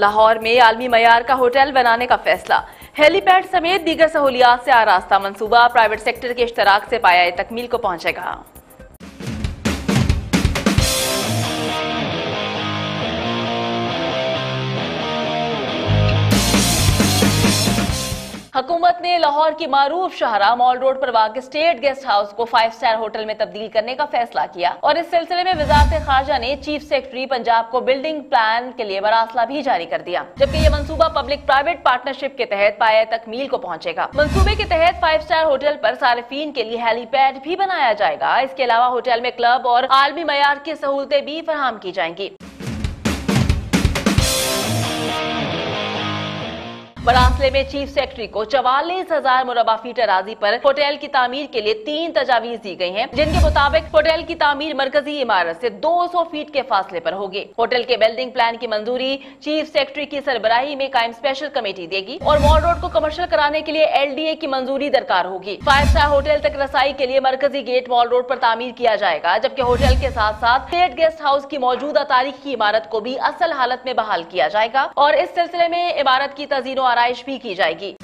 लाहौर में आलमी मैार का होटल बनाने का फैसला। हेलीपैड समेत दीगर सहूलियात से आरास्ता मनसूबा प्राइवेट सेक्टर के इश्तराक से पाया तकमील को पहुंचेगा। हुकूमत ने लाहौर की मारूफ शहरा मॉल रोड पर वाक़ स्टेट गेस्ट हाउस को फाइव स्टार होटल में तब्दील करने का फैसला किया और इस सिलसिले में वजारत खारजा ने चीफ सेक्रेटरी पंजाब को बिल्डिंग प्लान के लिए मरासला भी जारी कर दिया, जबकि ये मनसूबा पब्लिक प्राइवेट पार्टनरशिप के तहत पाया तकमील को पहुँचेगा। मनसूबे के तहत फाइव स्टार होटल पर सार्फिन के लिए हेलीपैड भी बनाया जाएगा। इसके अलावा होटल में क्लब और आलमी मैार की सहूलतें भी फराम की जाएँगी। बरासले में चीफ सेक्रेटरी को चवालीस हज़ार मुरबा फीट अराजी पर होटल की तामीर के लिए तीन तजावीज दी गई हैं, जिनके मुताबिक होटल की तामीर मरकजी इमारत से 200 फीट के फासले पर होगी। होटल के बिल्डिंग प्लान की मंजूरी चीफ सेक्रेटरी की सरबराही में कायम स्पेशल कमेटी देगी और मॉल रोड को कमर्शियल कराने के लिए एल डी ए की मंजूरी दरकार होगी। फाइव स्टार होटल तक रसाई के लिए मरकजी गेट मॉल रोड आरोप तामीर किया जाएगा जबकि होटल के साथ साथ स्टेट गेस्ट हाउस की मौजूदा तारीख की इमारत को भी असल हालत में बहाल किया जाएगा। और इस सिलसिले में इमारत की तजीनो आरइश भी की जाएगी।